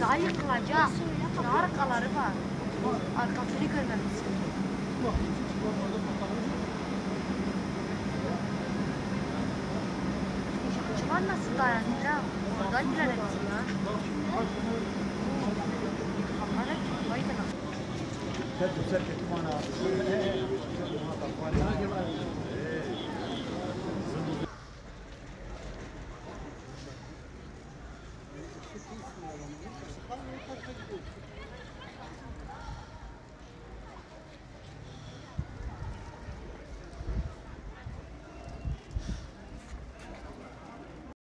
daha yıkılacak. Daha arkaları var. Arkasını görmemişsin. Hayvan nasıl dayanacak? Oradan girer etsin ya.